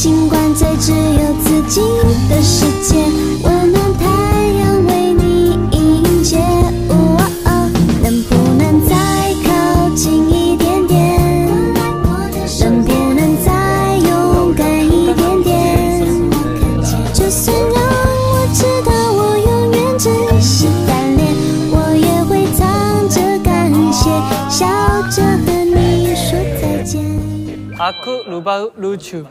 尽管在只有自己的世界，温暖太阳为你迎接。哦，能不能再靠近一点点？能不能再勇敢一点点？就算让我知道我永远只是单恋，我也会藏着感谢，笑着和你说再见。阿库鲁巴鲁丘。